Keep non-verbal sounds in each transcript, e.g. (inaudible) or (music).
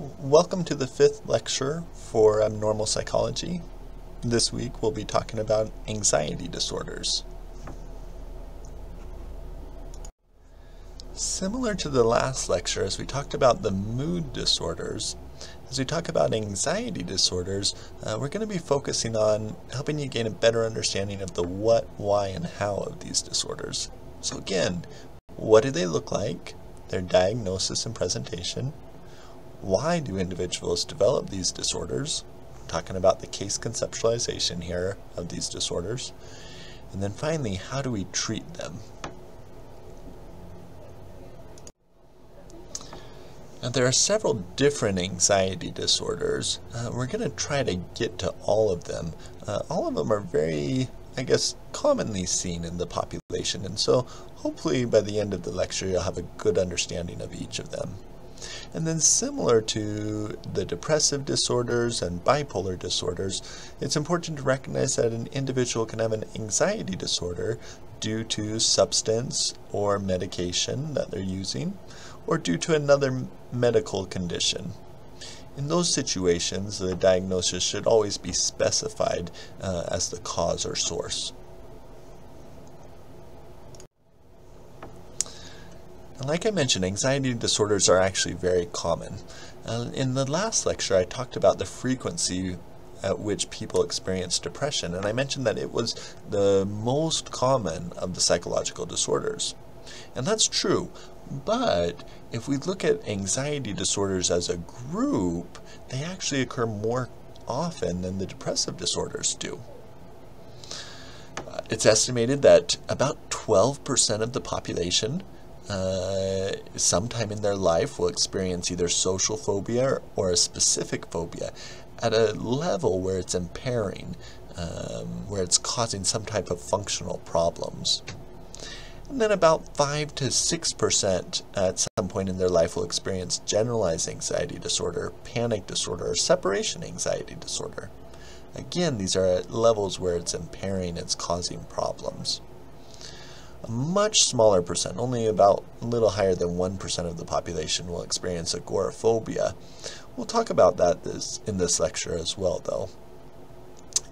Welcome to the fifth lecture for Abnormal Psychology. This week we'll be talking about anxiety disorders. Similar to the last lecture, as we talked about the mood disorders, as we talk about anxiety disorders, uh, we're going to be focusing on helping you gain a better understanding of the what, why, and how of these disorders. So again, what do they look like? Their diagnosis and presentation why do individuals develop these disorders? talking about the case conceptualization here of these disorders. And then finally, how do we treat them? Now, there are several different anxiety disorders. Uh, we're going to try to get to all of them. Uh, all of them are very, I guess, commonly seen in the population, and so hopefully by the end of the lecture you'll have a good understanding of each of them. And then similar to the depressive disorders and bipolar disorders, it's important to recognize that an individual can have an anxiety disorder due to substance or medication that they're using, or due to another medical condition. In those situations, the diagnosis should always be specified uh, as the cause or source. Like I mentioned, anxiety disorders are actually very common. Uh, in the last lecture, I talked about the frequency at which people experience depression, and I mentioned that it was the most common of the psychological disorders. And that's true, but if we look at anxiety disorders as a group, they actually occur more often than the depressive disorders do. Uh, it's estimated that about 12% of the population uh, sometime in their life will experience either social phobia or a specific phobia at a level where it's impairing, um, where it's causing some type of functional problems. And then about 5 to 6% at some point in their life will experience generalized anxiety disorder, panic disorder, or separation anxiety disorder. Again, these are at levels where it's impairing, it's causing problems. A much smaller percent, only about a little higher than 1% of the population will experience agoraphobia. We'll talk about that this, in this lecture as well, though.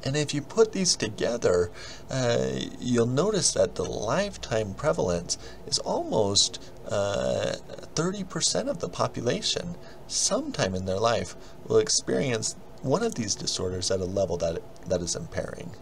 And if you put these together, uh, you'll notice that the lifetime prevalence is almost 30% uh, of the population, sometime in their life, will experience one of these disorders at a level that, that is impairing.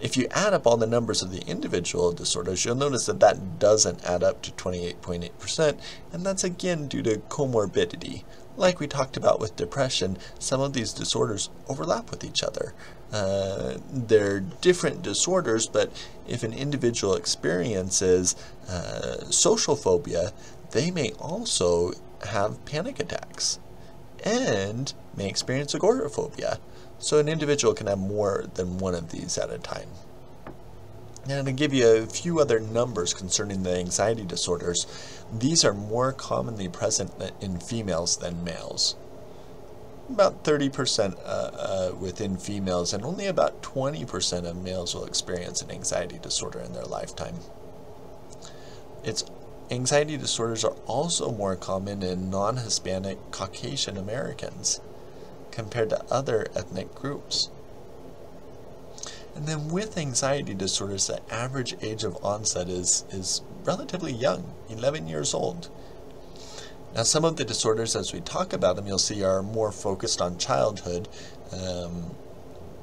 If you add up all the numbers of the individual disorders, you'll notice that that doesn't add up to 28.8%, and that's again due to comorbidity. Like we talked about with depression, some of these disorders overlap with each other. Uh, they're different disorders, but if an individual experiences uh, social phobia, they may also have panic attacks and may experience agoraphobia. So an individual can have more than one of these at a time. Now to give you a few other numbers concerning the anxiety disorders, these are more commonly present in females than males. About 30% uh, uh, within females and only about 20% of males will experience an anxiety disorder in their lifetime. It's anxiety disorders are also more common in non-Hispanic Caucasian Americans compared to other ethnic groups. And then with anxiety disorders, the average age of onset is, is relatively young, 11 years old. Now, some of the disorders, as we talk about them, you'll see are more focused on childhood, um,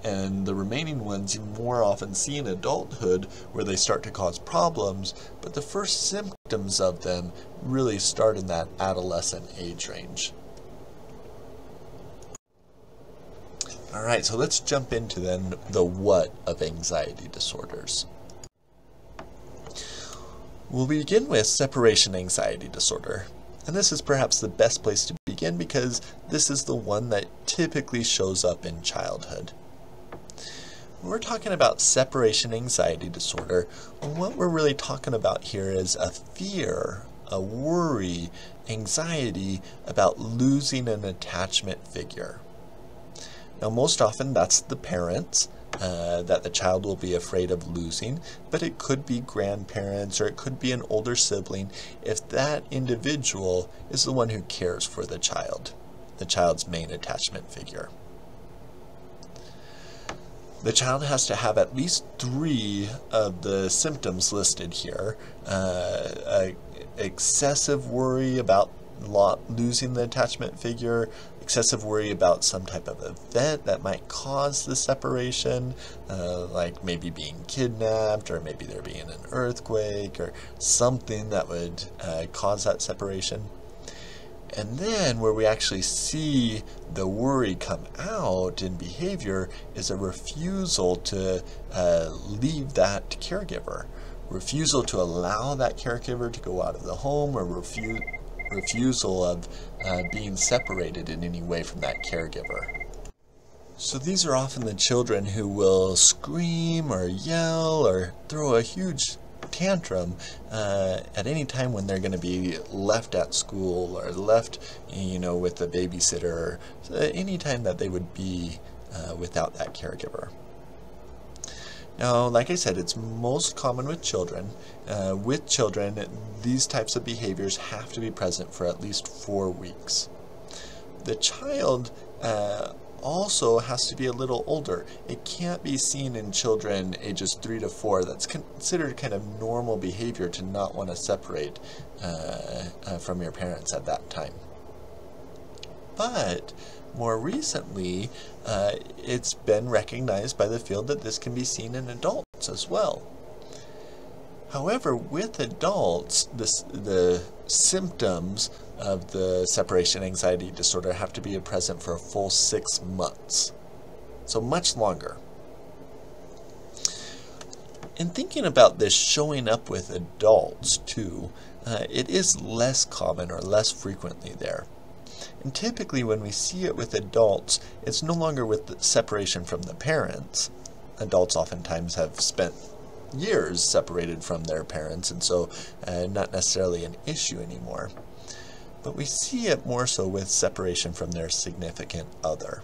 and the remaining ones you more often see in adulthood where they start to cause problems, but the first symptoms of them really start in that adolescent age range. All right, so let's jump into then the what of anxiety disorders. We'll begin with separation anxiety disorder. And this is perhaps the best place to begin because this is the one that typically shows up in childhood. When we're talking about separation anxiety disorder, what we're really talking about here is a fear, a worry, anxiety about losing an attachment figure. Now, most often that's the parents uh, that the child will be afraid of losing, but it could be grandparents or it could be an older sibling if that individual is the one who cares for the child. the child's main attachment figure. The child has to have at least three of the symptoms listed here. Uh, excessive worry about losing the attachment figure, excessive worry about some type of event that might cause the separation, uh, like maybe being kidnapped, or maybe there being an earthquake, or something that would uh, cause that separation. And then where we actually see the worry come out in behavior is a refusal to uh, leave that caregiver. Refusal to allow that caregiver to go out of the home or refu refusal of uh, being separated in any way from that caregiver. So these are often the children who will scream or yell or throw a huge tantrum uh, at any time when they're going to be left at school or left, you know, with the babysitter, so any time that they would be uh, without that caregiver. Now, like I said, it's most common with children. Uh, with children, these types of behaviors have to be present for at least four weeks. The child uh, also has to be a little older. It can't be seen in children ages 3 to 4. That's considered kind of normal behavior to not want to separate uh, uh, from your parents at that time. But more recently, uh, it's been recognized by the field that this can be seen in adults as well. However, with adults, this, the symptoms of the separation anxiety disorder have to be present for a full six months. So much longer. In thinking about this showing up with adults too, uh, it is less common or less frequently there. And typically when we see it with adults, it's no longer with separation from the parents. Adults oftentimes have spent years separated from their parents, and so uh, not necessarily an issue anymore. But we see it more so with separation from their significant other.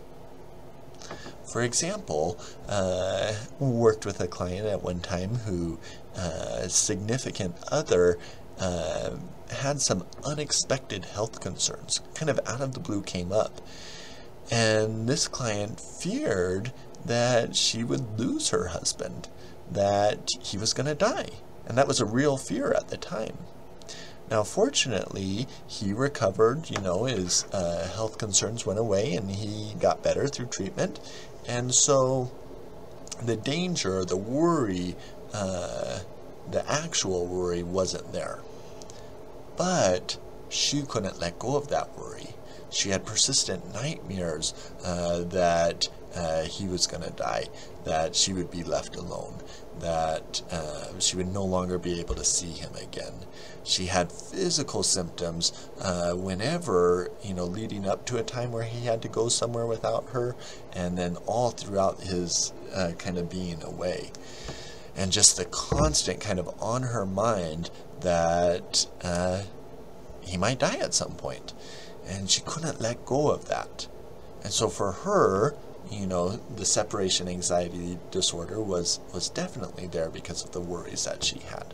For example, uh, worked with a client at one time who uh, significant other uh, had some unexpected health concerns, kind of out of the blue came up. And this client feared that she would lose her husband that he was going to die. And that was a real fear at the time. Now, fortunately, he recovered, you know, his uh, health concerns went away and he got better through treatment. And so the danger, the worry, uh, the actual worry wasn't there. But she couldn't let go of that worry. She had persistent nightmares uh, that uh, he was going to die, that she would be left alone, that uh, she would no longer be able to see him again. She had physical symptoms uh, whenever, you know, leading up to a time where he had to go somewhere without her, and then all throughout his uh, kind of being away. And just the constant kind of on her mind that uh, he might die at some point. And she couldn't let go of that. And so for her, you know, the separation anxiety disorder was, was definitely there because of the worries that she had.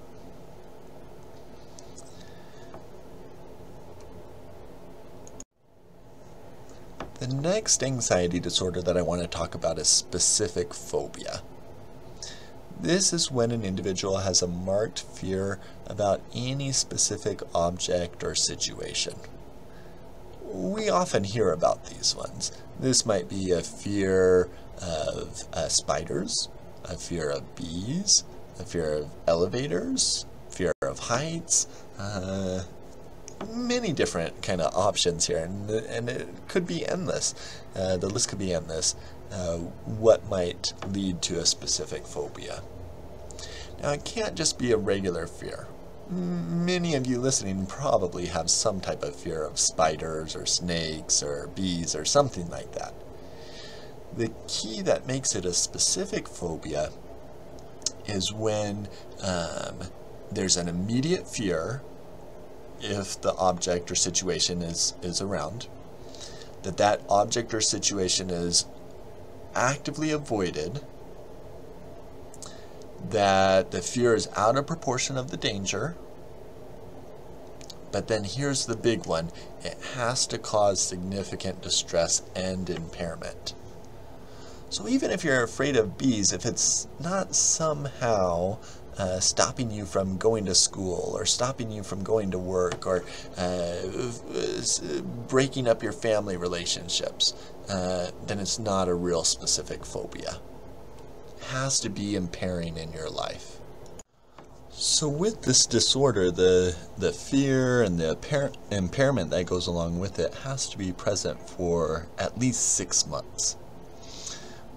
The next anxiety disorder that I want to talk about is specific phobia. This is when an individual has a marked fear about any specific object or situation we often hear about these ones. This might be a fear of uh, spiders, a fear of bees, a fear of elevators, fear of heights, uh, many different kind of options here, and, and it could be endless. Uh, the list could be endless. Uh, what might lead to a specific phobia? Now, it can't just be a regular fear many of you listening probably have some type of fear of spiders or snakes or bees or something like that. The key that makes it a specific phobia is when um, there's an immediate fear if the object or situation is, is around, that that object or situation is actively avoided, that the fear is out of proportion of the danger, But then here's the big one it has to cause significant distress and impairment. So even if you're afraid of bees, if it's not somehow uh, stopping you from going to school or stopping you from going to work or uh, breaking up your family relationships, uh, then it's not a real specific phobia. It has to be impairing in your life. So with this disorder, the, the fear and the impair impairment that goes along with it has to be present for at least six months.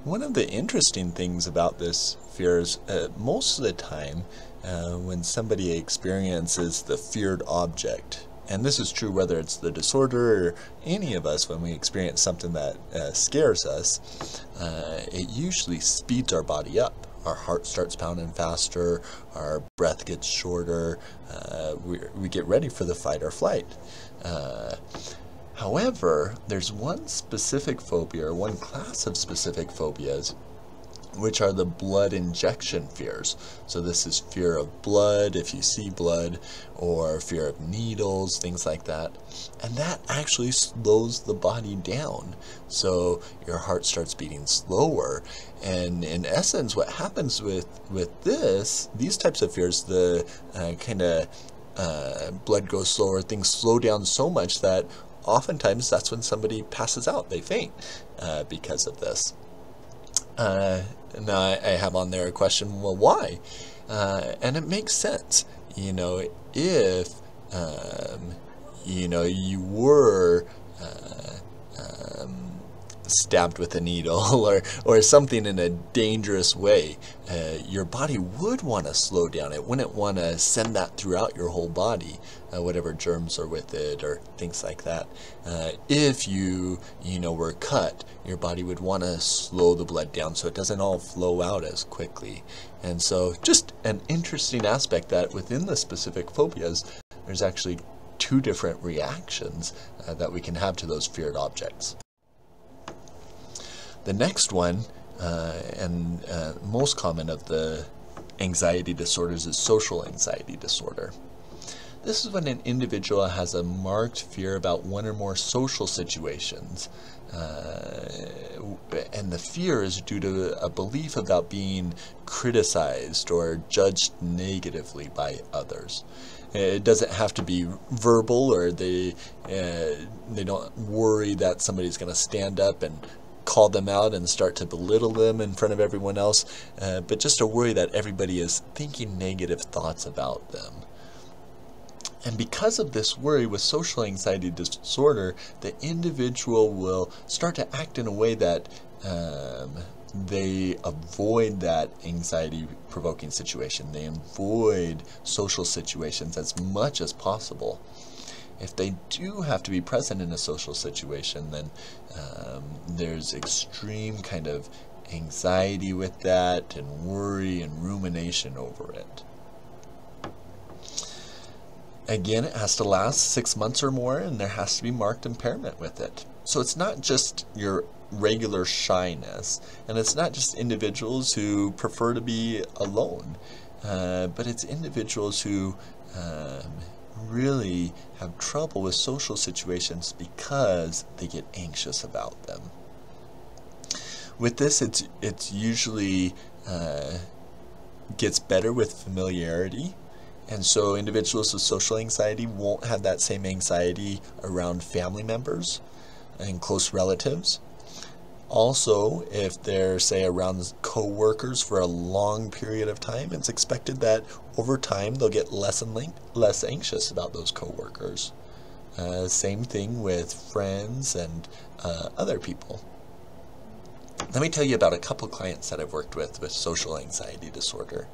One of the interesting things about this fear is uh, most of the time uh, when somebody experiences the feared object, and this is true whether it's the disorder or any of us when we experience something that uh, scares us, uh, it usually speeds our body up our heart starts pounding faster, our breath gets shorter, uh, we, we get ready for the fight or flight. Uh, however, there's one specific phobia, or one class of specific phobias which are the blood injection fears. So this is fear of blood, if you see blood, or fear of needles, things like that. And that actually slows the body down. So your heart starts beating slower. And in essence, what happens with, with this, these types of fears, the uh, kind of uh, blood goes slower, things slow down so much that oftentimes that's when somebody passes out, they faint uh, because of this. Uh, now I, I, have on there a question, well, why? Uh, and it makes sense. You know, if, um, you know, you were uh, um, stabbed with a needle (laughs) or, or something in a dangerous way, uh, your body would want to slow down. It wouldn't want to send that throughout your whole body, uh, whatever germs are with it or things like that. Uh, if you, you know, were cut, your body would want to slow the blood down so it doesn't all flow out as quickly. And so just an interesting aspect that within the specific phobias, there's actually two different reactions uh, that we can have to those feared objects. The next one, uh, and uh, most common of the anxiety disorders, is social anxiety disorder. This is when an individual has a marked fear about one or more social situations. Uh, and the fear is due to a belief about being criticized or judged negatively by others. It doesn't have to be verbal, or they uh, they don't worry that somebody's going to stand up and call them out and start to belittle them in front of everyone else, uh, but just a worry that everybody is thinking negative thoughts about them. And because of this worry with social anxiety disorder, the individual will start to act in a way that um, they avoid that anxiety provoking situation. They avoid social situations as much as possible if they do have to be present in a social situation, then um, there's extreme kind of anxiety with that and worry and rumination over it. Again, it has to last six months or more, and there has to be marked impairment with it. So it's not just your regular shyness, and it's not just individuals who prefer to be alone, uh, but it's individuals who um, really have trouble with social situations because they get anxious about them. With this, it's it's usually uh, gets better with familiarity, and so individuals with social anxiety won't have that same anxiety around family members and close relatives. Also, if they're, say, around co-workers for a long period of time, it's expected that over time they'll get less and less anxious about those co-workers. Uh, same thing with friends and uh, other people. Let me tell you about a couple clients that I've worked with with social anxiety disorder.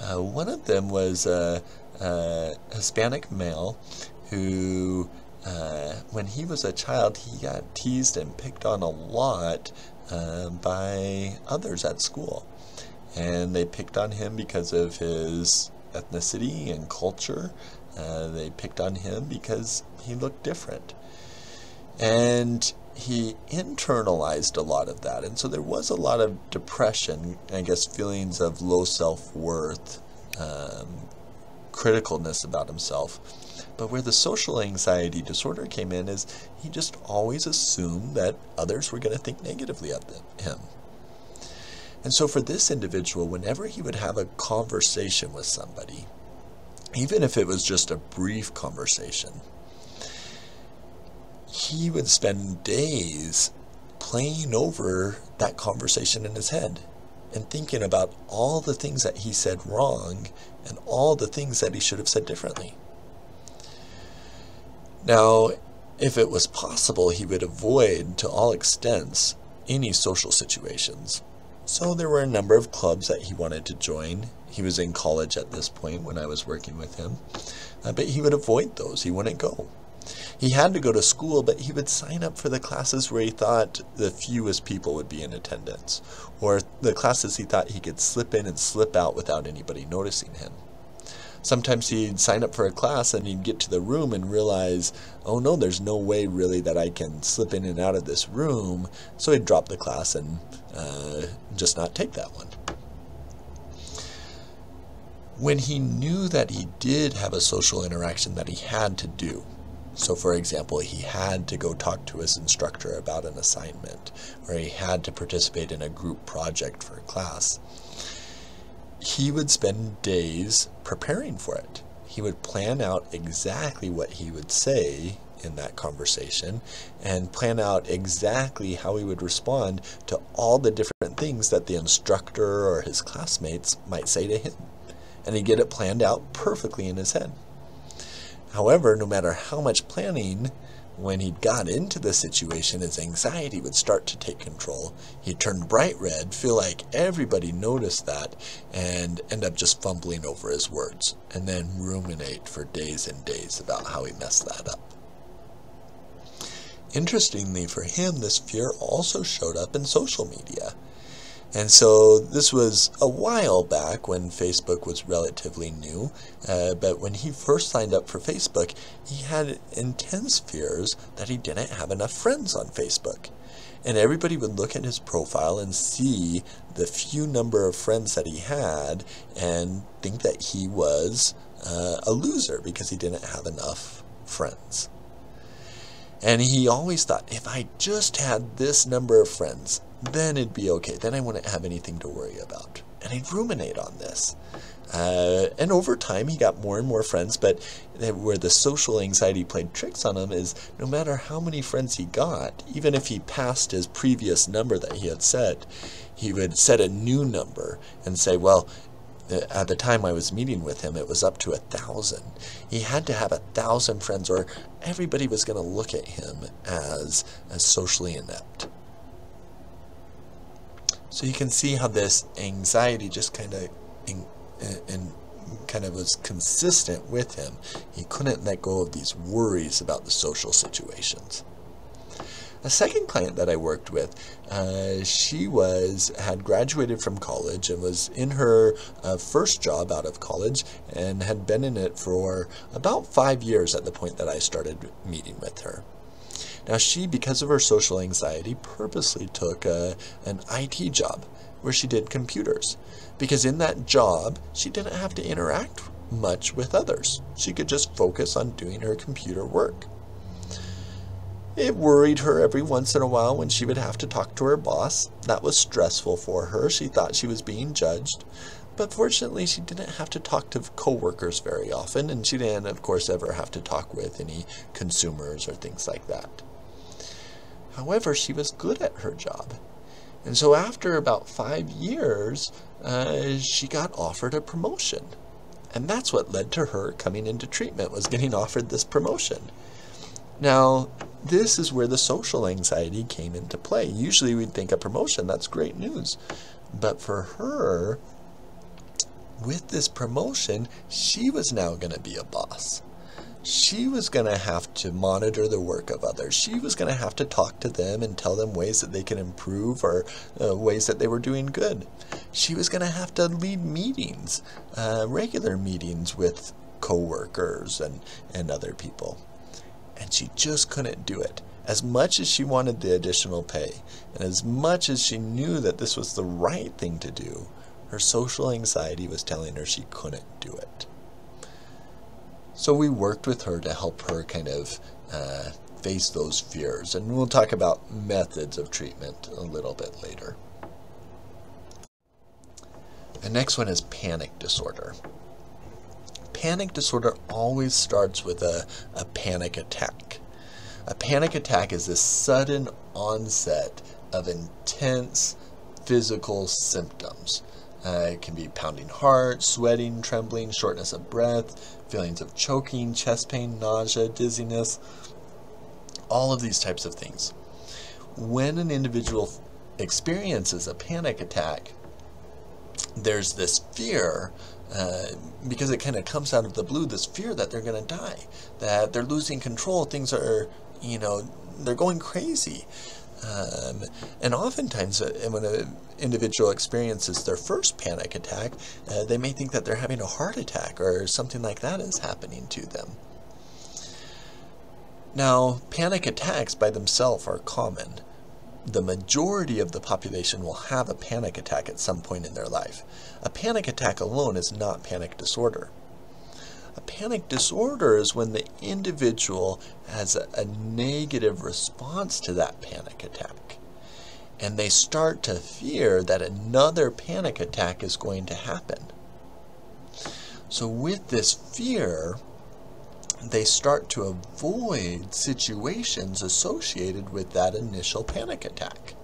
Uh, one of them was a, a Hispanic male who uh, when he was a child, he got teased and picked on a lot uh, by others at school. And they picked on him because of his ethnicity and culture. Uh, they picked on him because he looked different. And he internalized a lot of that. And so there was a lot of depression, I guess, feelings of low self worth, um, criticalness about himself But where the social anxiety disorder came in is he just always assumed that others were going to think negatively of him. And so for this individual, whenever he would have a conversation with somebody, even if it was just a brief conversation, he would spend days playing over that conversation in his head and thinking about all the things that he said wrong and all the things that he should have said differently. Now, if it was possible, he would avoid to all extents any social situations. So there were a number of clubs that he wanted to join. He was in college at this point when I was working with him, uh, but he would avoid those. He wouldn't go. He had to go to school, but he would sign up for the classes where he thought the fewest people would be in attendance, or the classes he thought he could slip in and slip out without anybody noticing him. Sometimes he'd sign up for a class and he'd get to the room and realize, oh no, there's no way really that I can slip in and out of this room. So he'd drop the class and uh, just not take that one. When he knew that he did have a social interaction that he had to do, so, for example, he had to go talk to his instructor about an assignment, or he had to participate in a group project for a class. He would spend days preparing for it. He would plan out exactly what he would say in that conversation and plan out exactly how he would respond to all the different things that the instructor or his classmates might say to him. And he'd get it planned out perfectly in his head. However, no matter how much planning, when he got into the situation, his anxiety would start to take control. He'd turn bright red, feel like everybody noticed that, and end up just fumbling over his words, and then ruminate for days and days about how he messed that up. Interestingly for him, this fear also showed up in social media. And so this was a while back when Facebook was relatively new, uh, but when he first signed up for Facebook, he had intense fears that he didn't have enough friends on Facebook. And everybody would look at his profile and see the few number of friends that he had and think that he was uh, a loser because he didn't have enough friends. And he always thought, if I just had this number of friends, then it'd be okay. Then I wouldn't have anything to worry about. And he'd ruminate on this. Uh, and over time, he got more and more friends, but where the social anxiety played tricks on him is no matter how many friends he got, even if he passed his previous number that he had set, he would set a new number and say, well, uh, at the time I was meeting with him, it was up to a thousand. He had to have a thousand friends, or everybody was going to look at him as, as socially inept. So you can see how this anxiety just kind of and kind of was consistent with him. He couldn't let go of these worries about the social situations. A second client that I worked with, uh, she was had graduated from college and was in her uh, first job out of college and had been in it for about five years at the point that I started meeting with her. Now, she, because of her social anxiety, purposely took a, an IT job where she did computers. Because in that job, she didn't have to interact much with others. She could just focus on doing her computer work. It worried her every once in a while when she would have to talk to her boss. That was stressful for her. She thought she was being judged. But fortunately, she didn't have to talk to coworkers very often, and she didn't, of course, ever have to talk with any consumers or things like that. However, she was good at her job. And so after about five years, uh, she got offered a promotion. And that's what led to her coming into treatment, was getting offered this promotion. Now, this is where the social anxiety came into play. Usually we'd think a promotion, that's great news. But for her, with this promotion, she was now going to be a boss she was going to have to monitor the work of others. She was going to have to talk to them and tell them ways that they can improve or uh, ways that they were doing good. She was going to have to lead meetings, uh, regular meetings with coworkers and, and other people. And she just couldn't do it. As much as she wanted the additional pay, and as much as she knew that this was the right thing to do, her social anxiety was telling her she couldn't do it. So we worked with her to help her kind of uh, face those fears. And we'll talk about methods of treatment a little bit later. The next one is panic disorder. Panic disorder always starts with a, a panic attack. A panic attack is a sudden onset of intense physical symptoms. Uh, it can be pounding heart, sweating, trembling, shortness of breath, feelings of choking, chest pain, nausea, dizziness, all of these types of things. When an individual experiences a panic attack, there's this fear uh, because it kind of comes out of the blue this fear that they're going to die that they're losing control things are you know they're going crazy um, and oftentimes uh, when an individual experiences their first panic attack uh, they may think that they're having a heart attack or something like that is happening to them now panic attacks by themselves are common the majority of the population will have a panic attack at some point in their life. A panic attack alone is not panic disorder. A panic disorder is when the individual has a, a negative response to that panic attack. And they start to fear that another panic attack is going to happen. So, with this fear, they start to avoid situations associated with that initial panic attack.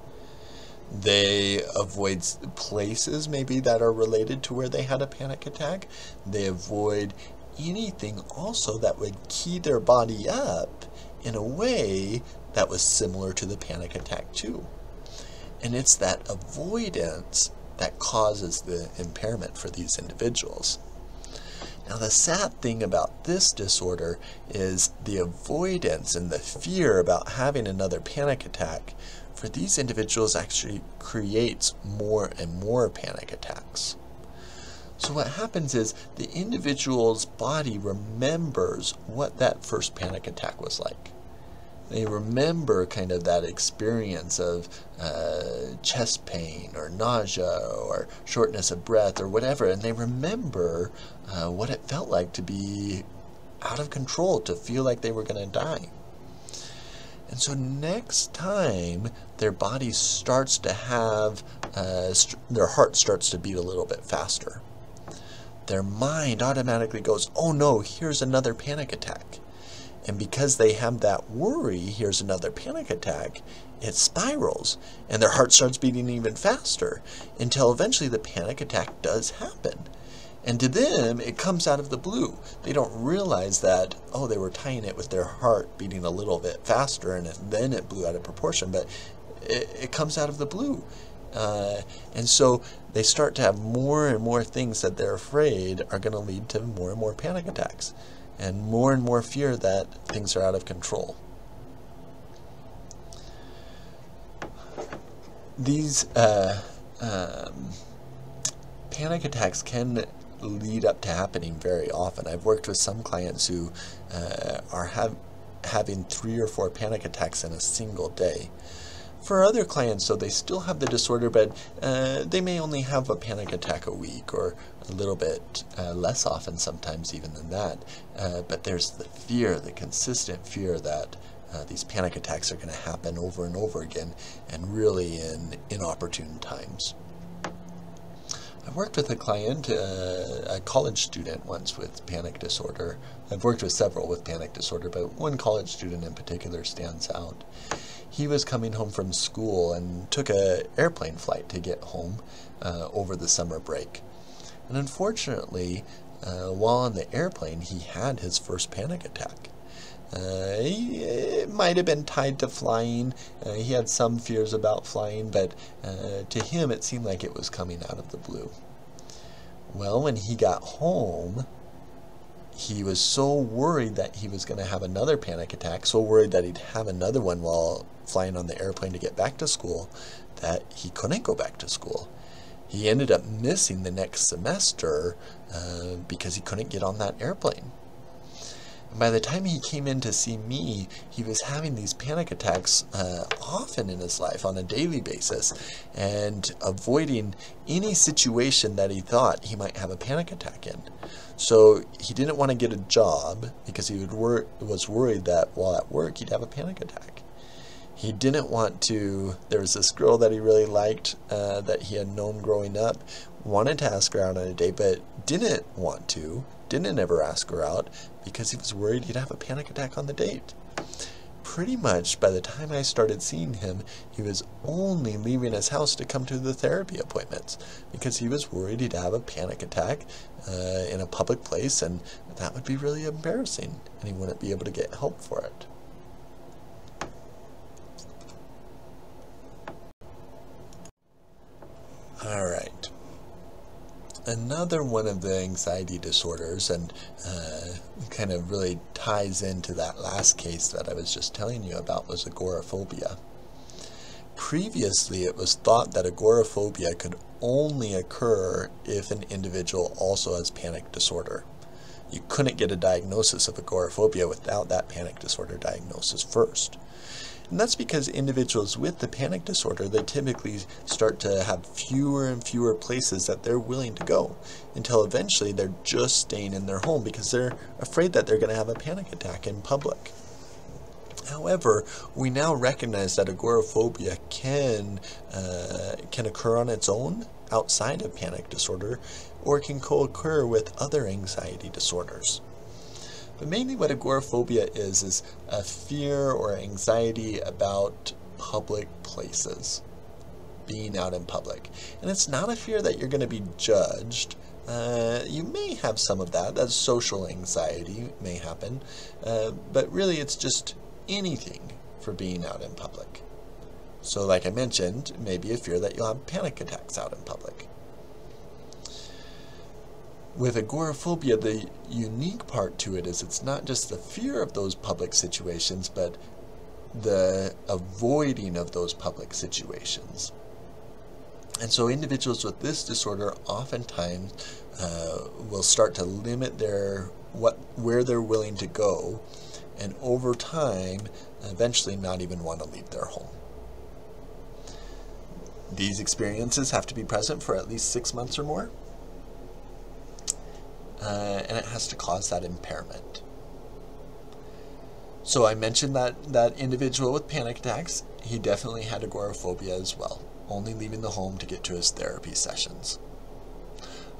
They avoid places maybe that are related to where they had a panic attack. They avoid anything also that would key their body up in a way that was similar to the panic attack too. And it's that avoidance that causes the impairment for these individuals. Now, the sad thing about this disorder is the avoidance and the fear about having another panic attack for these individuals actually creates more and more panic attacks. So, what happens is the individual's body remembers what that first panic attack was like they remember kind of that experience of uh, chest pain or nausea or shortness of breath or whatever, and they remember uh, what it felt like to be out of control, to feel like they were going to die. And so next time their body starts to have, uh, st- their heart starts to beat a little bit faster, their mind automatically goes, oh no, here's another panic attack. And because they have that worry, here's another panic attack, it spirals and their heart starts beating even faster until eventually the panic attack does happen. And to them, it comes out of the blue. They don't realize that, oh, they were tying it with their heart beating a little bit faster and then it blew out of proportion, but it, it comes out of the blue. Uh, and so they start to have more and more things that they're afraid are going to lead to more and more panic attacks and more and more fear that things are out of control. These uh, um, panic attacks can lead up to happening very often. I've worked with some clients who uh, are have, having three or four panic attacks in a single day. For other clients, though, they still have the disorder, but uh, they may only have a panic attack a week or a little bit uh, less often, sometimes even than that. Uh, but there's the fear, the consistent fear that uh, these panic attacks are going to happen over and over again, and really in inopportune times. I've worked with a client, uh, a college student once with panic disorder. I've worked with several with panic disorder, but one college student in particular stands out he was coming home from school and took a airplane flight to get home uh, over the summer break. And unfortunately, uh, while on the airplane, he had his first panic attack. Uh, it might have been tied to flying. Uh, he had some fears about flying, but uh, to him it seemed like it was coming out of the blue. Well, when he got home, he was so worried that he was going to have another panic attack, so worried that he'd have another one while flying on the airplane to get back to school, that he couldn't go back to school. He ended up missing the next semester uh, because he couldn't get on that airplane. by the time he came in to see me, he was having these panic attacks uh, often in his life on a daily basis and avoiding any situation that he thought he might have a panic attack in. So he didn't want to get a job because he wor- was worried that while at work he'd have a panic attack. He didn't want to. There was this girl that he really liked uh, that he had known growing up, wanted to ask her out on a date, but didn't want to, didn't ever ask her out because he was worried he'd have a panic attack on the date. Pretty much by the time I started seeing him, he was only leaving his house to come to the therapy appointments because he was worried he'd have a panic attack uh, in a public place and that would be really embarrassing and he wouldn't be able to get help for it. All right. Another one of the anxiety disorders, and uh, kind of really ties into that last case that I was just telling you about, was agoraphobia. Previously, it was thought that agoraphobia could only occur if an individual also has panic disorder. You couldn't get a diagnosis of agoraphobia without that panic disorder diagnosis first. And that's because individuals with the panic disorder, they typically start to have fewer and fewer places that they're willing to go until eventually they're just staying in their home because they're afraid that they're going to have a panic attack in public. However, we now recognize that agoraphobia can uh, can occur on its own outside of panic disorder, or can co-occur with other anxiety disorders. But mainly what agoraphobia is, is a fear or anxiety about public places, being out in public. And it's not a fear that you're going to be judged. Uh, you may have some of that, that social anxiety may happen, uh, but really it's just anything for being out in public. So like I mentioned, maybe a fear that you'll have panic attacks out in public. With agoraphobia, the unique part to it is it's not just the fear of those public situations, but the avoiding of those public situations. And so individuals with this disorder oftentimes uh, will start to limit their what where they're willing to go, and over time, eventually not even want to leave their home. These experiences have to be present for at least six months or more uh, and it has to cause that impairment. So I mentioned that that individual with panic attacks, he definitely had agoraphobia as well, only leaving the home to get to his therapy sessions.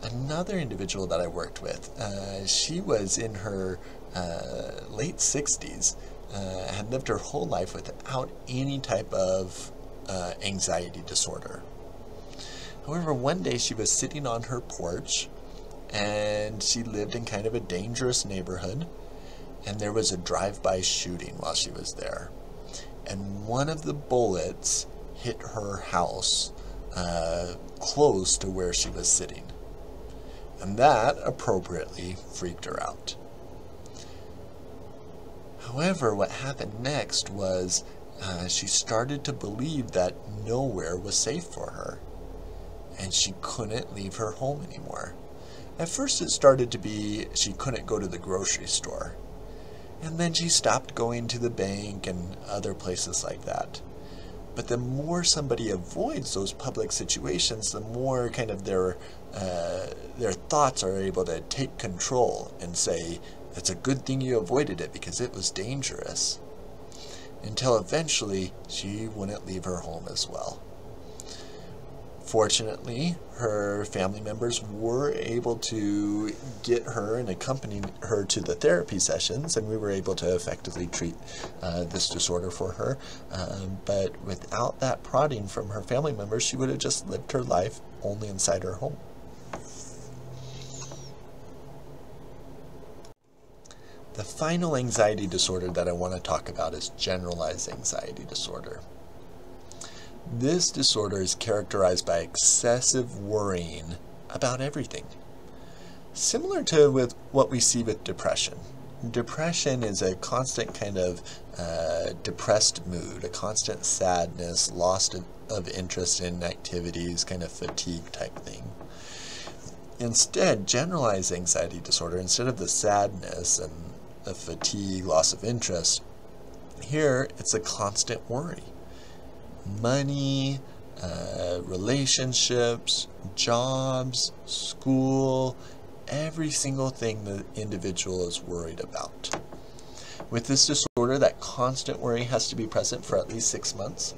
Another individual that I worked with, uh, she was in her uh, late 60s, uh, had lived her whole life without any type of uh, anxiety disorder. However, one day she was sitting on her porch and she lived in kind of a dangerous neighborhood. And there was a drive by shooting while she was there. And one of the bullets hit her house uh, close to where she was sitting. And that appropriately freaked her out. However, what happened next was uh, she started to believe that nowhere was safe for her. And she couldn't leave her home anymore. At first, it started to be she couldn't go to the grocery store. And then she stopped going to the bank and other places like that. But the more somebody avoids those public situations, the more kind of their uh, their thoughts are able to take control and say, "It's a good thing you avoided it because it was dangerous." Until eventually, she wouldn't leave her home as well. Fortunately, her family members were able to get her and accompany her to the therapy sessions, and we were able to effectively treat uh, this disorder for her. Um, but without that prodding from her family members, she would have just lived her life only inside her home. The final anxiety disorder that I want to talk about is generalized anxiety disorder. This disorder is characterized by excessive worrying about everything. Similar to with what we see with depression. Depression is a constant kind of uh, depressed mood, a constant sadness, loss of interest in activities, kind of fatigue type thing. Instead, generalized anxiety disorder, instead of the sadness and the fatigue, loss of interest. Here, it's a constant worry. Money, uh, relationships, jobs, school, every single thing the individual is worried about. With this disorder, that constant worry has to be present for at least six months,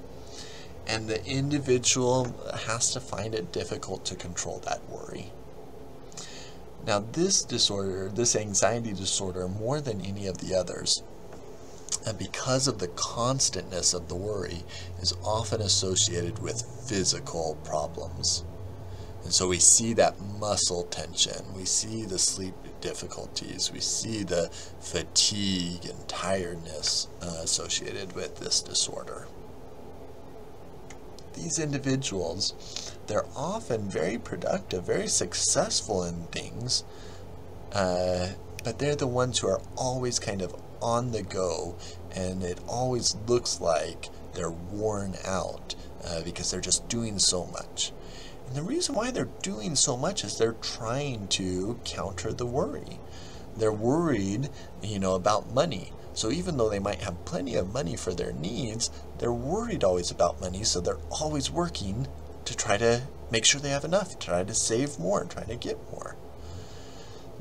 and the individual has to find it difficult to control that worry. Now, this disorder, this anxiety disorder, more than any of the others, and because of the constantness of the worry, is often associated with physical problems. And so we see that muscle tension, we see the sleep difficulties, we see the fatigue and tiredness uh, associated with this disorder. These individuals, they're often very productive, very successful in things, uh, but they're the ones who are always kind of on the go, and it always looks like they're worn out uh, because they're just doing so much. And the reason why they're doing so much is they're trying to counter the worry. They're worried, you know, about money. So even though they might have plenty of money for their needs, they're worried always about money, so they're always working to try to make sure they have enough, try to save more, try to get more.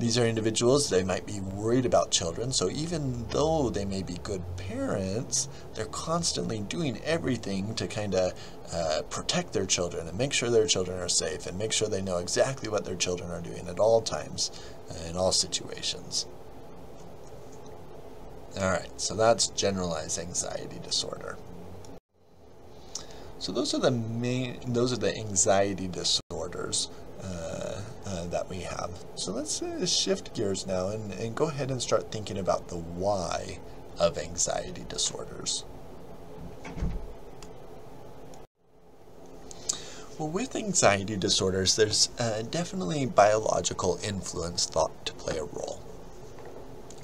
These are individuals, they might be worried about children, so even though they may be good parents, they're constantly doing everything to kind of uh, protect their children and make sure their children are safe and make sure they know exactly what their children are doing at all times, uh, in all situations. Alright, so that's generalized anxiety disorder. So those are the main, those are the anxiety disorders. Uh, uh, that we have. So let's uh, shift gears now and, and go ahead and start thinking about the why of anxiety disorders. Well, with anxiety disorders, there's uh, definitely biological influence thought to play a role.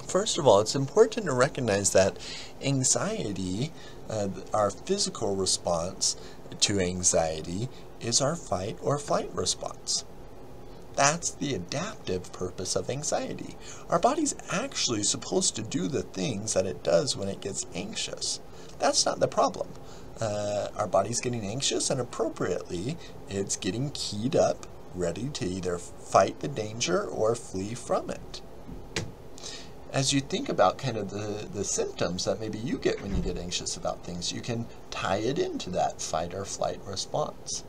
First of all, it's important to recognize that anxiety, uh, our physical response to anxiety, is our fight or flight response. That's the adaptive purpose of anxiety. Our body's actually supposed to do the things that it does when it gets anxious. That's not the problem. Uh, our body's getting anxious, and appropriately, it's getting keyed up, ready to either fight the danger or flee from it. As you think about kind of the, the symptoms that maybe you get when you get anxious about things, you can tie it into that fight or flight response.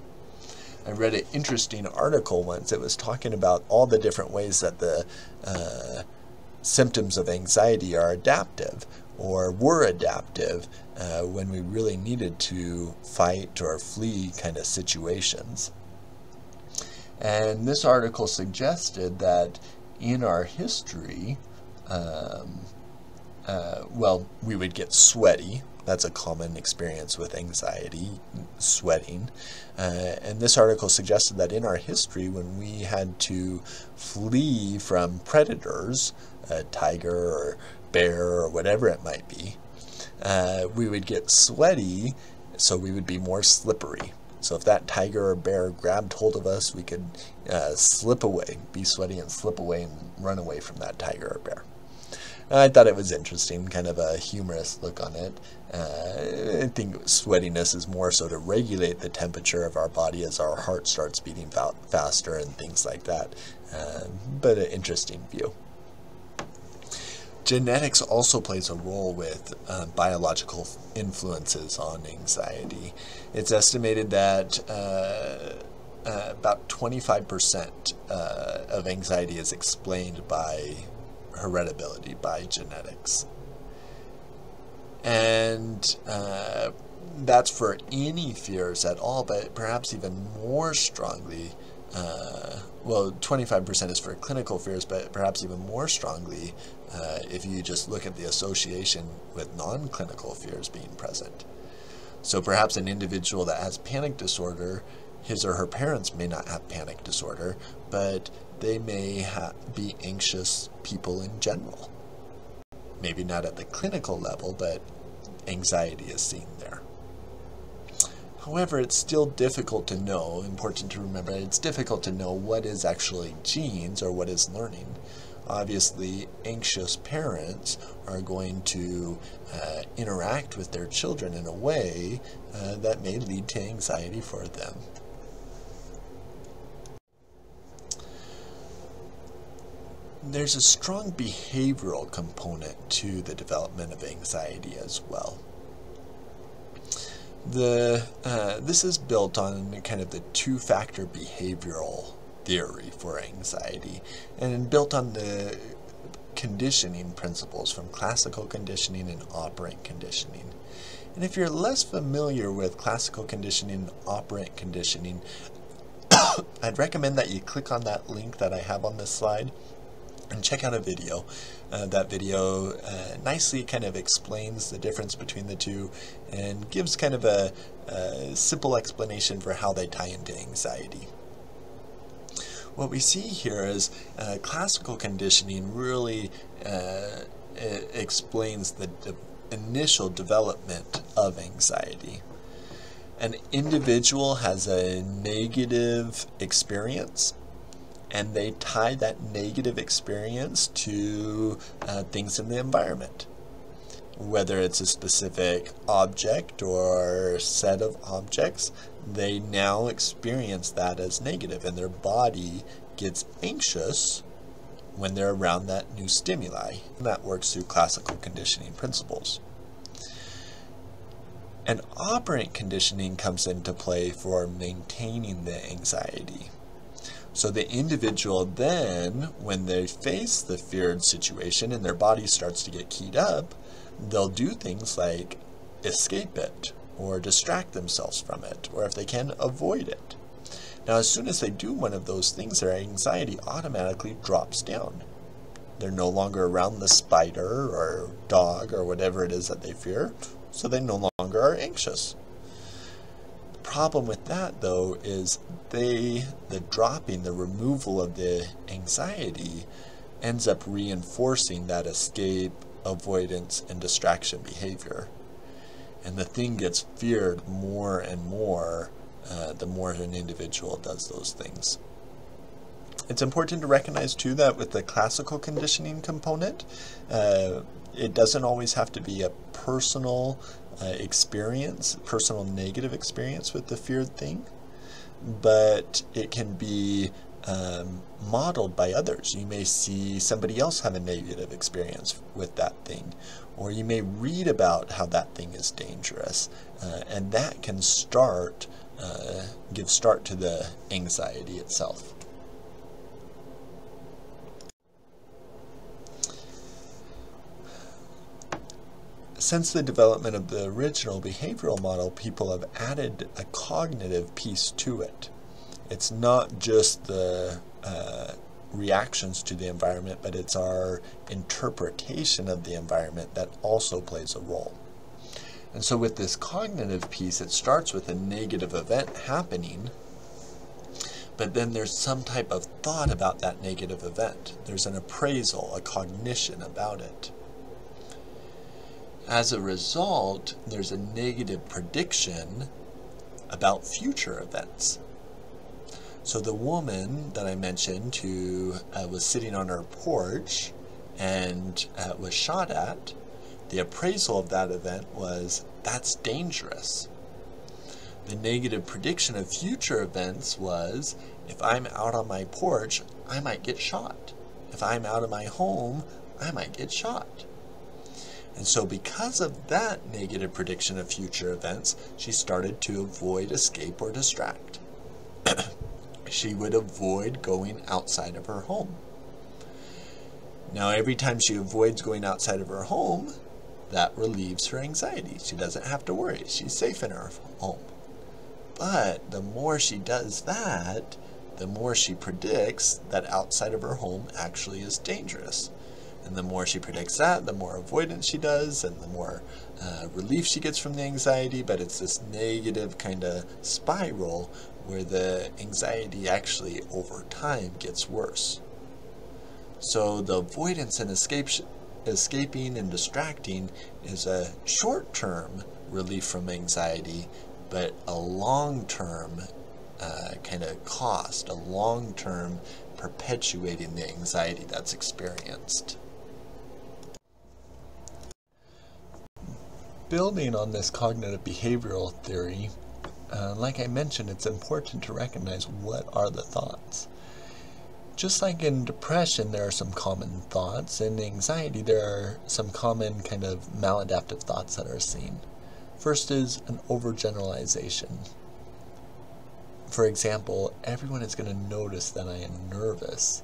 I read an interesting article once. It was talking about all the different ways that the uh, symptoms of anxiety are adaptive or were adaptive uh, when we really needed to fight or flee kind of situations. And this article suggested that in our history, um, uh, well, we would get sweaty that's a common experience with anxiety, sweating. Uh, and this article suggested that in our history, when we had to flee from predators, a tiger or bear or whatever it might be, uh, we would get sweaty, so we would be more slippery. So if that tiger or bear grabbed hold of us, we could uh, slip away, be sweaty and slip away and run away from that tiger or bear. I thought it was interesting, kind of a humorous look on it. Uh, I think sweatiness is more so to regulate the temperature of our body as our heart starts beating fa faster and things like that. Uh, but an interesting view. Genetics also plays a role with uh, biological influences on anxiety. It's estimated that uh, uh, about 25% uh, of anxiety is explained by hereditability by genetics. And uh, that's for any fears at all, but perhaps even more strongly. Uh, well, 25% is for clinical fears, but perhaps even more strongly uh, if you just look at the association with non clinical fears being present. So perhaps an individual that has panic disorder, his or her parents may not have panic disorder, but they may be anxious people in general. Maybe not at the clinical level, but anxiety is seen there. However, it's still difficult to know, important to remember, it's difficult to know what is actually genes or what is learning. Obviously, anxious parents are going to uh, interact with their children in a way uh, that may lead to anxiety for them. There's a strong behavioral component to the development of anxiety as well. The, uh, this is built on kind of the two-factor behavioral theory for anxiety and built on the conditioning principles from classical conditioning and operant conditioning. And if you're less familiar with classical conditioning and operant conditioning, (coughs) I'd recommend that you click on that link that I have on this slide and check out a video. Uh, that video uh, nicely kind of explains the difference between the two and gives kind of a, a simple explanation for how they tie into anxiety. What we see here is uh, classical conditioning really uh, explains the de initial development of anxiety. An individual has a negative experience and they tie that negative experience to uh, things in the environment. Whether it's a specific object or set of objects, they now experience that as negative, and their body gets anxious when they're around that new stimuli. And that works through classical conditioning principles. And operant conditioning comes into play for maintaining the anxiety. So the individual then, when they face the feared situation and their body starts to get keyed up, they'll do things like escape it or distract themselves from it, or if they can, avoid it. Now, as soon as they do one of those things, their anxiety automatically drops down. They're no longer around the spider or dog or whatever it is that they fear, so they no longer are anxious problem with that though is they the dropping the removal of the anxiety ends up reinforcing that escape avoidance and distraction behavior. And the thing gets feared more and more uh, the more an individual does those things. It's important to recognize too that with the classical conditioning component uh, it doesn't always have to be a personal uh, experience, personal negative experience with the feared thing, but it can be um, modeled by others. You may see somebody else have a negative experience with that thing, or you may read about how that thing is dangerous, uh, and that can start, uh, give start to the anxiety itself. Since the development of the original behavioral model, people have added a cognitive piece to it. It's not just the uh, reactions to the environment, but it's our interpretation of the environment that also plays a role. And so with this cognitive piece, it starts with a negative event happening, but then there's some type of thought about that negative event. There's an appraisal, a cognition about it. As a result, there's a negative prediction about future events. So the woman that I mentioned who uh, was sitting on her porch and uh, was shot at, the appraisal of that event was that's dangerous. The negative prediction of future events was if I'm out on my porch, I might get shot. If I'm out of my home, I might get shot. And so because of that negative prediction of future events, she started to avoid escape or distract. (clears throat) she would avoid going outside of her home. Now, every time she avoids going outside of her home, that relieves her anxiety. She doesn't have to worry. She's safe in her home. But the more she does that, the more she predicts that outside of her home actually is dangerous. And the more she predicts that, the more avoidance she does, and the more uh, relief she gets from the anxiety. But it's this negative kind of spiral where the anxiety actually over time gets worse. So the avoidance and escape escaping and distracting is a short-term relief from anxiety, but a long-term uh, kind of cost, a long-term perpetuating the anxiety that's experienced. Building on this cognitive behavioral theory, uh, like I mentioned, it's important to recognize what are the thoughts. Just like in depression, there are some common thoughts. In anxiety, there are some common kind of maladaptive thoughts that are seen. First is an overgeneralization. For example, everyone is going to notice that I am nervous.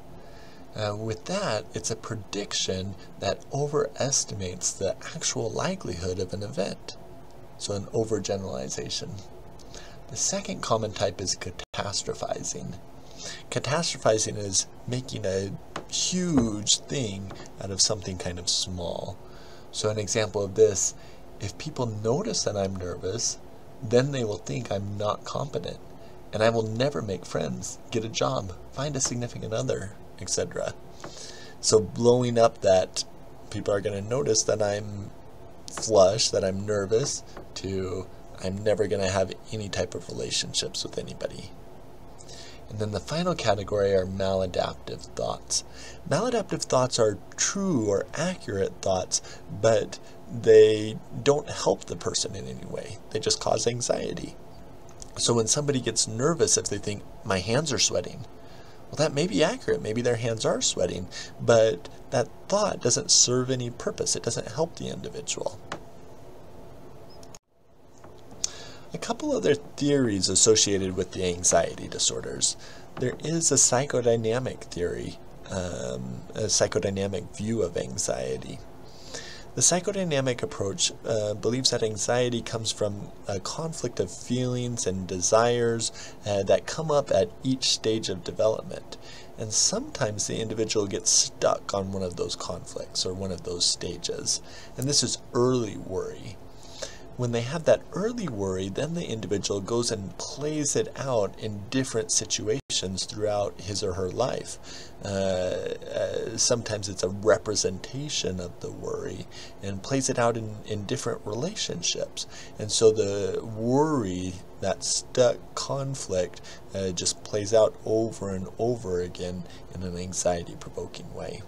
Uh, with that, it's a prediction that overestimates the actual likelihood of an event. So an overgeneralization. The second common type is catastrophizing. Catastrophizing is making a huge thing out of something kind of small. So an example of this, if people notice that I'm nervous, then they will think I'm not competent and I will never make friends, get a job, find a significant other, etc. So blowing up that people are going to notice that I'm flush, that I'm nervous, to I'm never going to have any type of relationships with anybody. And then the final category are maladaptive thoughts. Maladaptive thoughts are true or accurate thoughts, but they don't help the person in any way. They just cause anxiety. So when somebody gets nervous, if they think, my hands are sweating, well, that may be accurate. Maybe their hands are sweating, but that thought doesn't serve any purpose. It doesn't help the individual. A couple other theories associated with the anxiety disorders. There is a psychodynamic theory, um, a psychodynamic view of anxiety. The psychodynamic approach uh, believes that anxiety comes from a conflict of feelings and desires uh, that come up at each stage of development. And sometimes the individual gets stuck on one of those conflicts or one of those stages. And this is early worry when they have that early worry, then the individual goes and plays it out in different situations throughout his or her life. Uh, uh, sometimes it's a representation of the worry and plays it out in, in different relationships. And so the worry, that stuck conflict, uh, just plays out over and over again in an anxiety provoking way.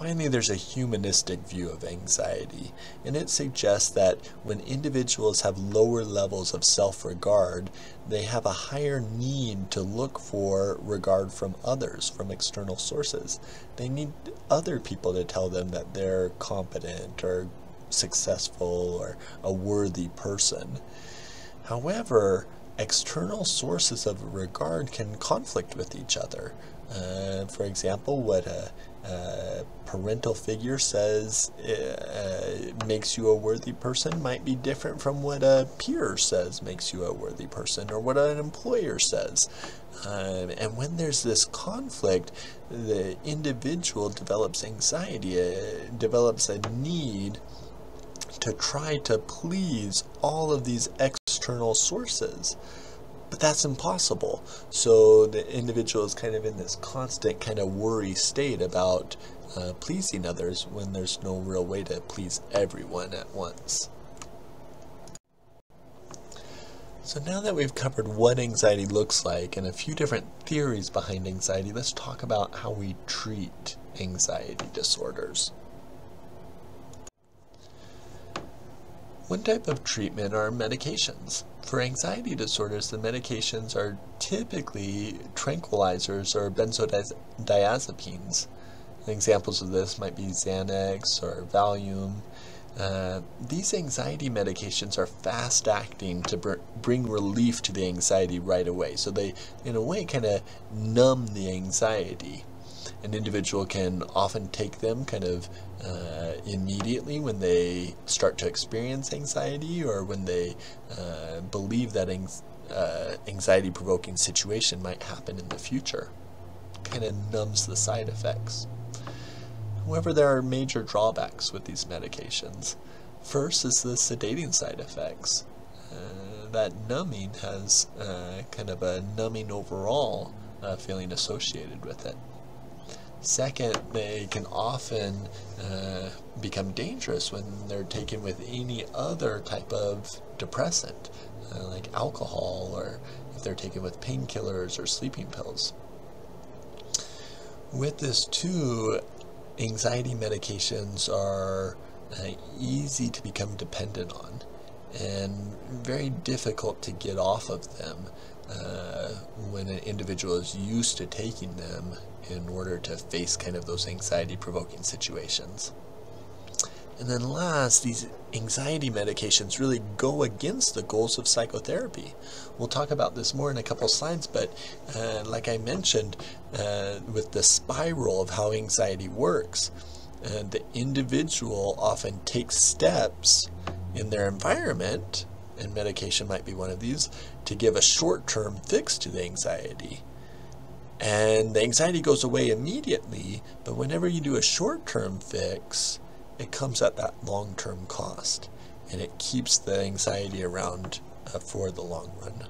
Finally, there's a humanistic view of anxiety, and it suggests that when individuals have lower levels of self regard, they have a higher need to look for regard from others, from external sources. They need other people to tell them that they're competent or successful or a worthy person. However, external sources of regard can conflict with each other. Uh, for example, what a, a parental figure says uh, makes you a worthy person might be different from what a peer says makes you a worthy person, or what an employer says. Um, and when there's this conflict, the individual develops anxiety, uh, develops a need to try to please all of these external sources. But that's impossible. So the individual is kind of in this constant kind of worry state about uh, pleasing others when there's no real way to please everyone at once. So now that we've covered what anxiety looks like and a few different theories behind anxiety, let's talk about how we treat anxiety disorders. One type of treatment are medications. For anxiety disorders, the medications are typically tranquilizers or benzodiazepines. Examples of this might be Xanax or Valium. Uh, these anxiety medications are fast acting to br bring relief to the anxiety right away. So they, in a way, kind of numb the anxiety an individual can often take them kind of uh, immediately when they start to experience anxiety or when they uh, believe that uh, anxiety provoking situation might happen in the future. Kind of numbs the side effects. However, there are major drawbacks with these medications. First is the sedating side effects. Uh, that numbing has uh, kind of a numbing overall uh, feeling associated with it. Second, they can often uh, become dangerous when they're taken with any other type of depressant, uh, like alcohol, or if they're taken with painkillers or sleeping pills. With this too, anxiety medications are uh, easy to become dependent on and very difficult to get off of them when an individual is used to taking them in order to face kind of those anxiety provoking situations. And then last, these anxiety medications really go against the goals of psychotherapy. We'll talk about this more in a couple slides, but uh, like I mentioned, uh, with the spiral of how anxiety works, uh, the individual often takes steps in their environment, and medication might be one of these, to give a short term fix to the anxiety. And the anxiety goes away immediately, but whenever you do a short term fix, it comes at that long term cost and it keeps the anxiety around uh, for the long run.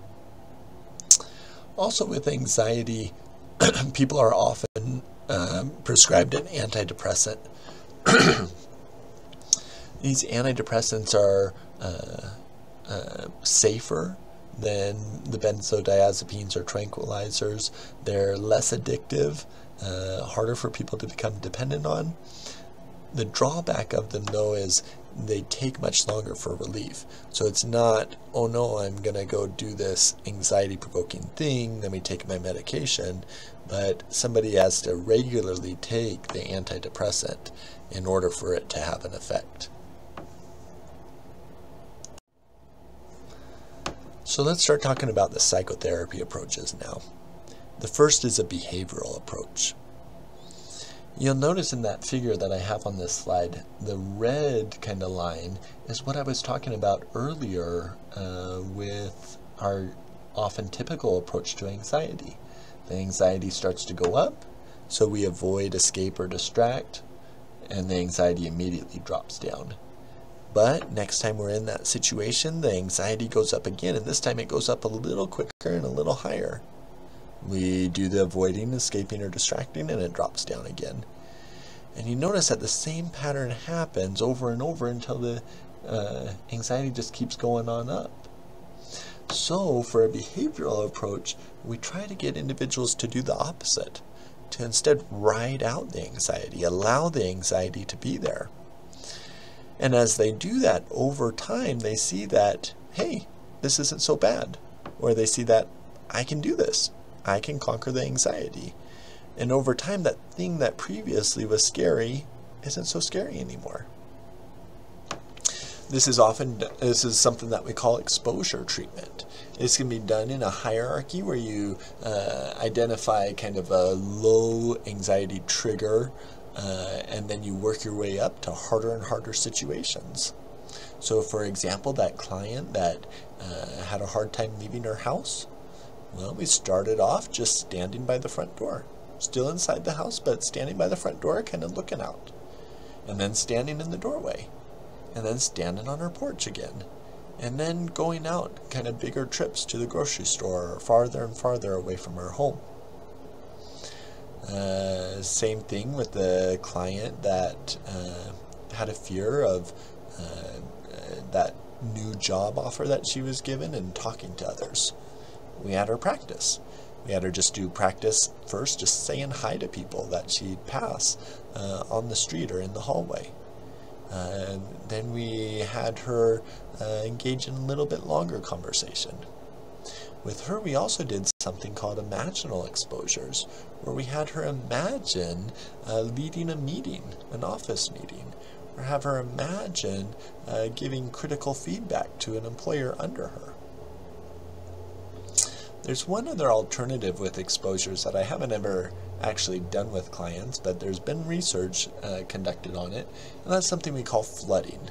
Also, with anxiety, (clears throat) people are often um, prescribed an antidepressant. (clears throat) These antidepressants are uh, safer than the benzodiazepines or tranquilizers. They're less addictive, uh, harder for people to become dependent on. The drawback of them, though, is they take much longer for relief. So it's not, oh no, I'm going to go do this anxiety provoking thing, let me take my medication, but somebody has to regularly take the antidepressant in order for it to have an effect. So let's start talking about the psychotherapy approaches now. The first is a behavioral approach. You'll notice in that figure that I have on this slide, the red kind of line is what I was talking about earlier uh, with our often typical approach to anxiety. The anxiety starts to go up, so we avoid, escape, or distract, and the anxiety immediately drops down. But next time we're in that situation, the anxiety goes up again, and this time it goes up a little quicker and a little higher. We do the avoiding, escaping, or distracting, and it drops down again. And you notice that the same pattern happens over and over until the uh, anxiety just keeps going on up. So, for a behavioral approach, we try to get individuals to do the opposite, to instead ride out the anxiety, allow the anxiety to be there. And as they do that over time, they see that, hey, this isn't so bad. Or they see that I can do this. I can conquer the anxiety. And over time, that thing that previously was scary isn't so scary anymore. This is often this is something that we call exposure treatment. This can be done in a hierarchy where you uh, identify kind of a low anxiety trigger, uh, and then you work your way up to harder and harder situations. So, for example, that client that uh, had a hard time leaving her house, well, we started off just standing by the front door. Still inside the house, but standing by the front door, kind of looking out. And then standing in the doorway. And then standing on her porch again. And then going out, kind of bigger trips to the grocery store, or farther and farther away from her home. Uh, same thing with the client that uh, had a fear of uh, that new job offer that she was given and talking to others we had her practice. We had her just do practice first, just saying hi to people that she'd pass uh, on the street or in the hallway. Uh, then we had her uh, engage in a little bit longer conversation. With her, we also did something called imaginal exposures, where we had her imagine uh, leading a meeting, an office meeting, or have her imagine uh, giving critical feedback to an employer under her. There's one other alternative with exposures that I haven't ever actually done with clients, but there's been research uh, conducted on it, and that's something we call flooding.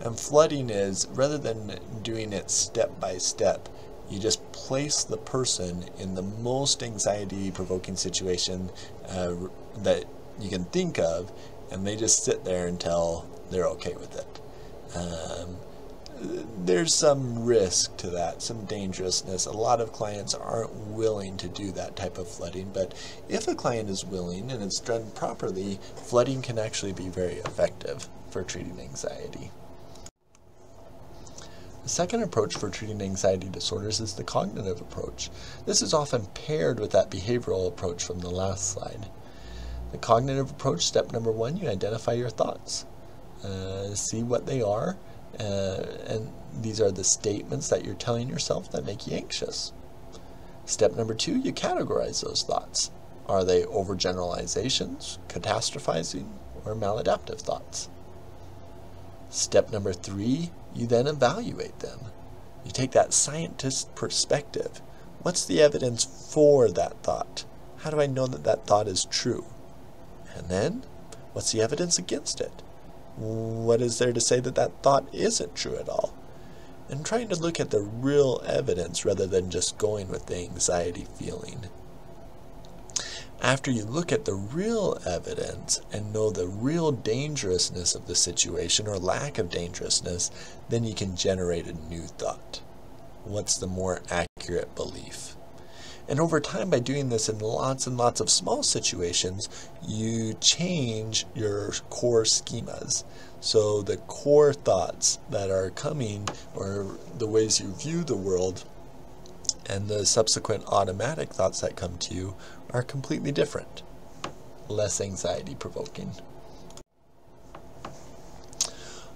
And flooding is rather than doing it step by step, you just place the person in the most anxiety provoking situation uh, that you can think of, and they just sit there until they're okay with it. Um, there's some risk to that, some dangerousness. A lot of clients aren't willing to do that type of flooding, but if a client is willing and it's done properly, flooding can actually be very effective for treating anxiety. The second approach for treating anxiety disorders is the cognitive approach. This is often paired with that behavioral approach from the last slide. The cognitive approach, step number one, you identify your thoughts. Uh, see what they are, uh, and these are the statements that you're telling yourself that make you anxious. Step number two, you categorize those thoughts. Are they overgeneralizations, catastrophizing, or maladaptive thoughts? Step number three, you then evaluate them. You take that scientist perspective. What's the evidence for that thought? How do I know that that thought is true? And then, what's the evidence against it? What is there to say that that thought isn't true at all? And trying to look at the real evidence rather than just going with the anxiety feeling. After you look at the real evidence and know the real dangerousness of the situation or lack of dangerousness, then you can generate a new thought. What's the more accurate belief? And over time, by doing this in lots and lots of small situations, you change your core schemas. So the core thoughts that are coming, or the ways you view the world, and the subsequent automatic thoughts that come to you are completely different, less anxiety provoking.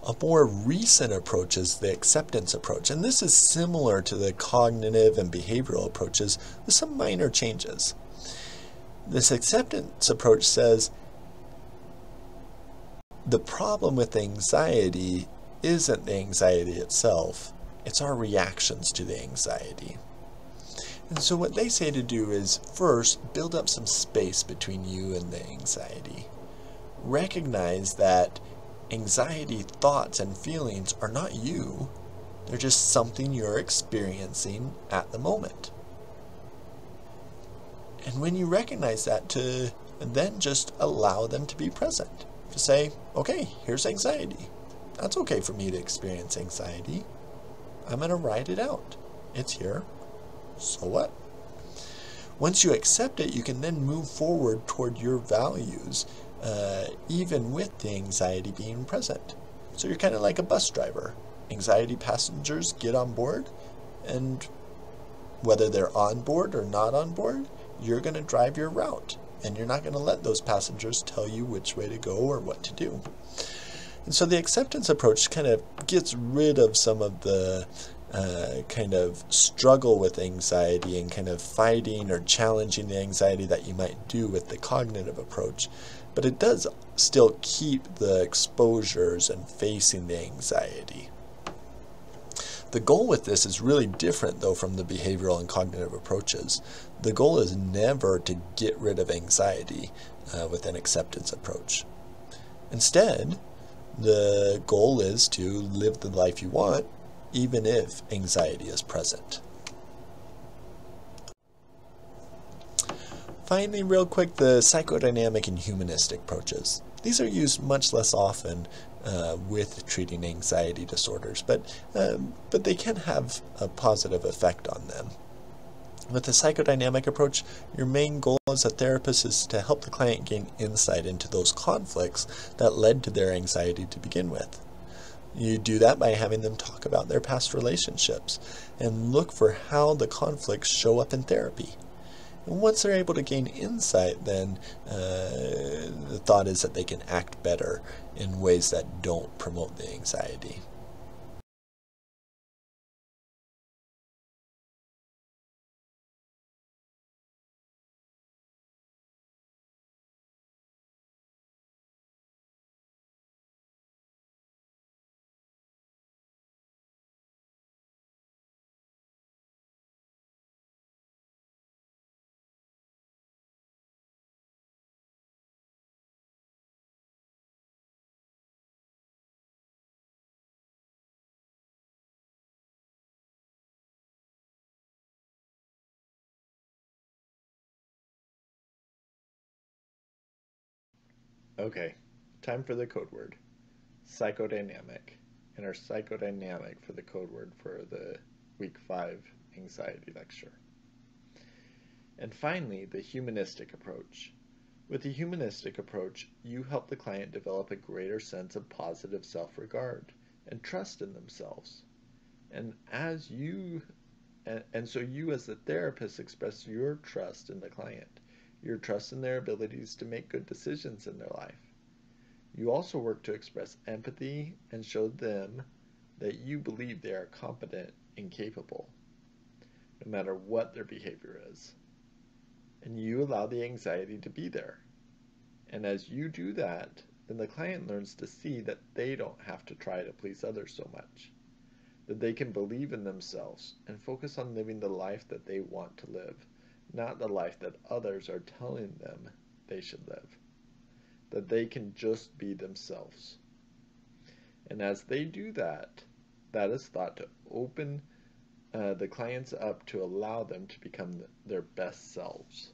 A more recent approach is the acceptance approach, and this is similar to the cognitive and behavioral approaches with some minor changes. This acceptance approach says the problem with anxiety isn't the anxiety itself, it's our reactions to the anxiety. And so, what they say to do is first build up some space between you and the anxiety. Recognize that anxiety thoughts and feelings are not you, they're just something you're experiencing at the moment. And when you recognize that, to then just allow them to be present. To say, okay, here's anxiety. That's okay for me to experience anxiety. I'm going to write it out. It's here. So what? Once you accept it, you can then move forward toward your values, uh, even with the anxiety being present. So you're kind of like a bus driver. Anxiety passengers get on board, and whether they're on board or not on board, you're going to drive your route, and you're not going to let those passengers tell you which way to go or what to do. And so the acceptance approach kind of gets rid of some of the uh, kind of struggle with anxiety and kind of fighting or challenging the anxiety that you might do with the cognitive approach. But it does still keep the exposures and facing the anxiety. The goal with this is really different, though, from the behavioral and cognitive approaches. The goal is never to get rid of anxiety uh, with an acceptance approach. Instead, the goal is to live the life you want even if anxiety is present. Finally, real quick, the psychodynamic and humanistic approaches. These are used much less often uh, with treating anxiety disorders, but, um, but they can have a positive effect on them. With the psychodynamic approach, your main goal as a therapist is to help the client gain insight into those conflicts that led to their anxiety to begin with. You do that by having them talk about their past relationships and look for how the conflicts show up in therapy. And once they're able to gain insight, then uh, the thought is that they can act better in ways that don't promote the anxiety. Okay, time for the code word. Psychodynamic. And our psychodynamic for the code word for the week five anxiety lecture. And finally, the humanistic approach. With the humanistic approach, you help the client develop a greater sense of positive self regard and trust in themselves. And as you, and, and so you as the therapist express your trust in the client your trust in their abilities to make good decisions in their life. You also work to express empathy and show them that you believe they are competent and capable, no matter what their behavior is. And you allow the anxiety to be there. And as you do that, then the client learns to see that they don't have to try to please others so much, that they can believe in themselves and focus on living the life that they want to live, not the life that others are telling them they should live, that they can just be themselves. And as they do that, that is thought to open uh, the clients up to allow them to become the, their best selves.